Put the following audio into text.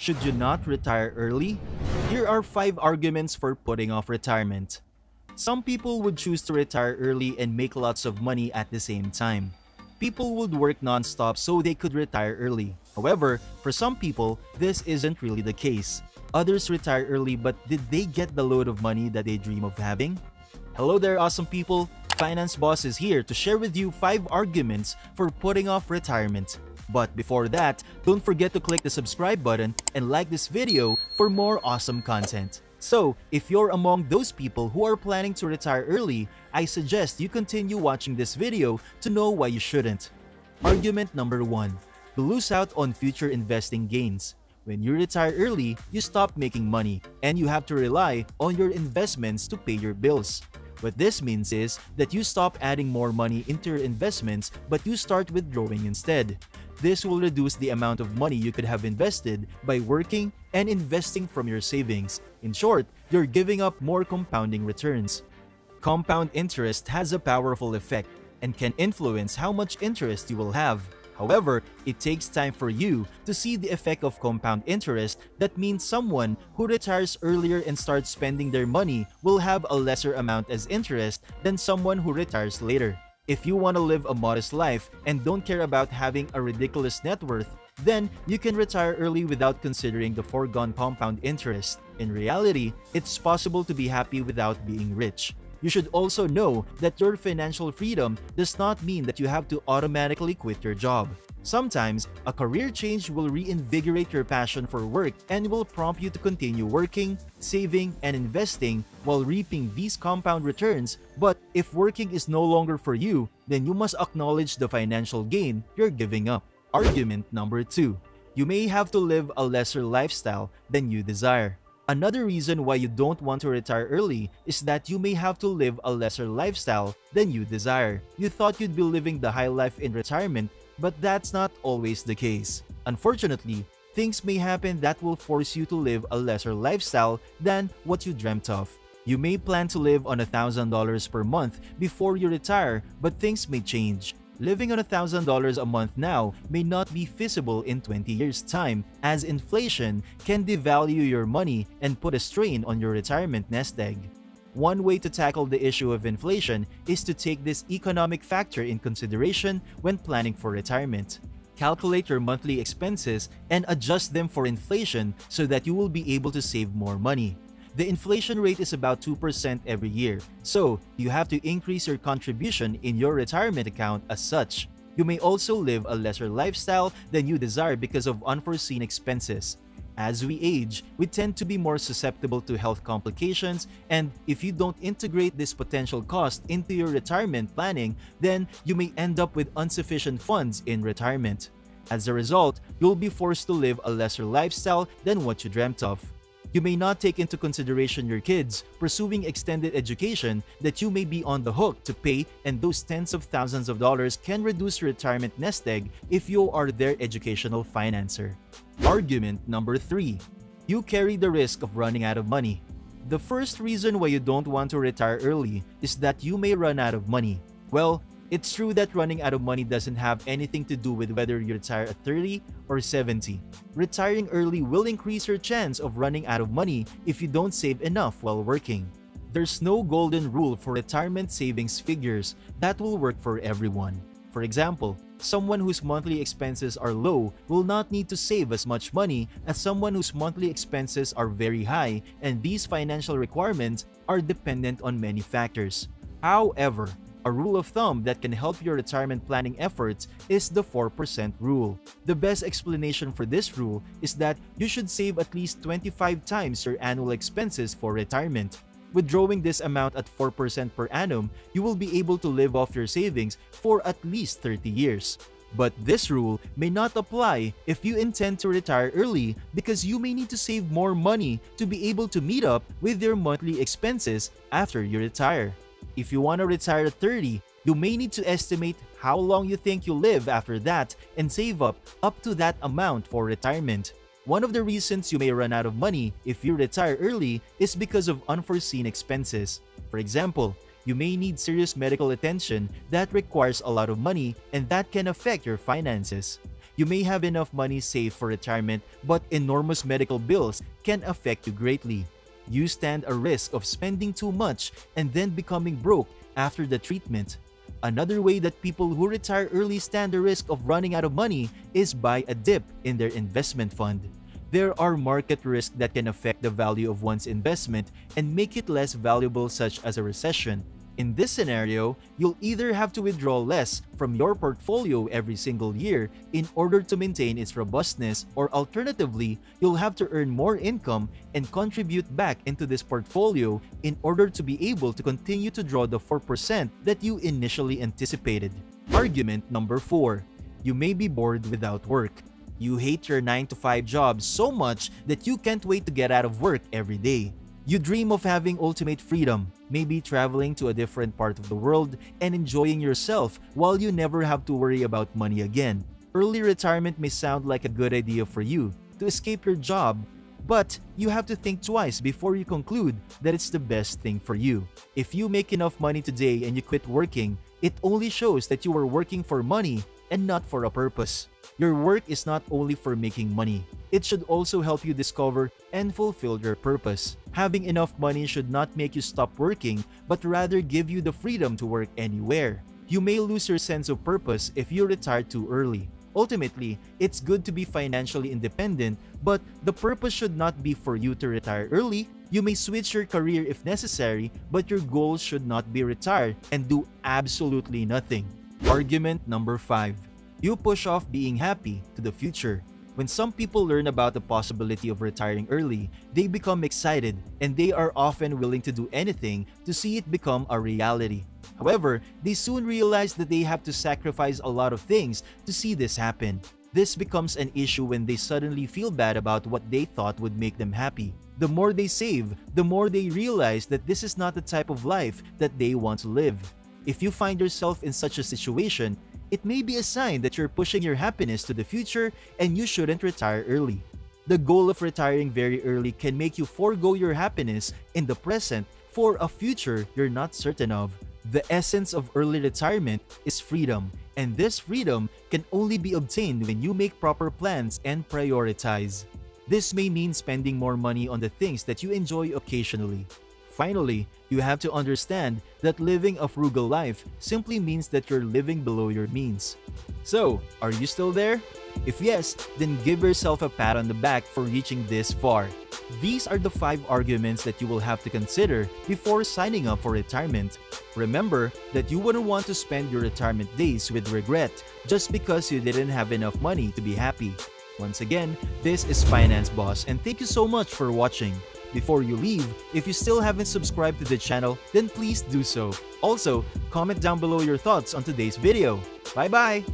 Should you not retire early? Here are 5 arguments for putting off retirement. Some people would choose to retire early and make lots of money at the same time. People would work non-stop so they could retire early. However, for some people, this isn't really the case. Others retire early but did they get the load of money that they dream of having? Hello there awesome people! Finance Boss is here to share with you 5 arguments for putting off retirement. But before that, don't forget to click the subscribe button and like this video for more awesome content. So, if you're among those people who are planning to retire early, I suggest you continue watching this video to know why you shouldn't. Argument number 1. You lose out on future investing gains. When you retire early, you stop making money and you have to rely on your investments to pay your bills. What this means is that you stop adding more money into your investments but you start withdrawing instead. This will reduce the amount of money you could have invested by working and investing from your savings. In short, you're giving up more compounding returns. Compound interest has a powerful effect and can influence how much interest you will have. However, it takes time for you to see the effect of compound interest that means someone who retires earlier and starts spending their money will have a lesser amount as interest than someone who retires later. If you want to live a modest life and don't care about having a ridiculous net worth, then you can retire early without considering the foregone compound interest. In reality, it's possible to be happy without being rich. You should also know that your financial freedom does not mean that you have to automatically quit your job. Sometimes, a career change will reinvigorate your passion for work and will prompt you to continue working, saving, and investing while reaping these compound returns. But if working is no longer for you, then you must acknowledge the financial gain you're giving up. Argument number 2. You may have to live a lesser lifestyle than you desire. Another reason why you don't want to retire early is that you may have to live a lesser lifestyle than you desire. You thought you'd be living the high life in retirement but that's not always the case. Unfortunately, things may happen that will force you to live a lesser lifestyle than what you dreamt of. You may plan to live on $1,000 per month before you retire, but things may change. Living on $1,000 a month now may not be feasible in 20 years' time as inflation can devalue your money and put a strain on your retirement nest egg. One way to tackle the issue of inflation is to take this economic factor in consideration when planning for retirement. Calculate your monthly expenses and adjust them for inflation so that you will be able to save more money. The inflation rate is about 2% every year, so you have to increase your contribution in your retirement account as such. You may also live a lesser lifestyle than you desire because of unforeseen expenses. As we age, we tend to be more susceptible to health complications and if you don't integrate this potential cost into your retirement planning, then you may end up with insufficient funds in retirement. As a result, you'll be forced to live a lesser lifestyle than what you dreamt of. You may not take into consideration your kids pursuing extended education that you may be on the hook to pay and those tens of thousands of dollars can reduce your retirement nest egg if you are their educational financer. Argument number 3. You carry the risk of running out of money. The first reason why you don't want to retire early is that you may run out of money. Well, it's true that running out of money doesn't have anything to do with whether you retire at 30 or 70. Retiring early will increase your chance of running out of money if you don't save enough while working. There's no golden rule for retirement savings figures that will work for everyone. For example, someone whose monthly expenses are low will not need to save as much money as someone whose monthly expenses are very high and these financial requirements are dependent on many factors. However, a rule of thumb that can help your retirement planning efforts is the 4% rule. The best explanation for this rule is that you should save at least 25 times your annual expenses for retirement. Withdrawing this amount at 4% per annum, you will be able to live off your savings for at least 30 years. But this rule may not apply if you intend to retire early because you may need to save more money to be able to meet up with your monthly expenses after you retire. If you want to retire at 30, you may need to estimate how long you think you'll live after that and save up up to that amount for retirement. One of the reasons you may run out of money if you retire early is because of unforeseen expenses. For example, you may need serious medical attention that requires a lot of money and that can affect your finances. You may have enough money saved for retirement, but enormous medical bills can affect you greatly. You stand a risk of spending too much and then becoming broke after the treatment. Another way that people who retire early stand the risk of running out of money is by a dip in their investment fund. There are market risks that can affect the value of one's investment and make it less valuable such as a recession, in this scenario, you'll either have to withdraw less from your portfolio every single year in order to maintain its robustness or alternatively, you'll have to earn more income and contribute back into this portfolio in order to be able to continue to draw the 4% that you initially anticipated. Argument number 4. You may be bored without work. You hate your 9 to 5 job so much that you can't wait to get out of work every day. You dream of having ultimate freedom, maybe traveling to a different part of the world and enjoying yourself while you never have to worry about money again. Early retirement may sound like a good idea for you to escape your job, but you have to think twice before you conclude that it's the best thing for you. If you make enough money today and you quit working, it only shows that you are working for money and not for a purpose. Your work is not only for making money, it should also help you discover and fulfill your purpose. Having enough money should not make you stop working, but rather give you the freedom to work anywhere. You may lose your sense of purpose if you retire too early. Ultimately, it's good to be financially independent, but the purpose should not be for you to retire early. You may switch your career if necessary, but your goal should not be retire and do absolutely nothing. Argument number 5. You push off being happy to the future. When some people learn about the possibility of retiring early, they become excited and they are often willing to do anything to see it become a reality. However, they soon realize that they have to sacrifice a lot of things to see this happen. This becomes an issue when they suddenly feel bad about what they thought would make them happy. The more they save, the more they realize that this is not the type of life that they want to live. If you find yourself in such a situation, it may be a sign that you're pushing your happiness to the future and you shouldn't retire early. The goal of retiring very early can make you forego your happiness in the present for a future you're not certain of. The essence of early retirement is freedom, and this freedom can only be obtained when you make proper plans and prioritize. This may mean spending more money on the things that you enjoy occasionally, Finally, you have to understand that living a frugal life simply means that you're living below your means. So, are you still there? If yes, then give yourself a pat on the back for reaching this far. These are the 5 arguments that you will have to consider before signing up for retirement. Remember that you wouldn't want to spend your retirement days with regret just because you didn't have enough money to be happy. Once again, this is Finance Boss and thank you so much for watching. Before you leave, if you still haven't subscribed to the channel, then please do so. Also, comment down below your thoughts on today's video. Bye bye!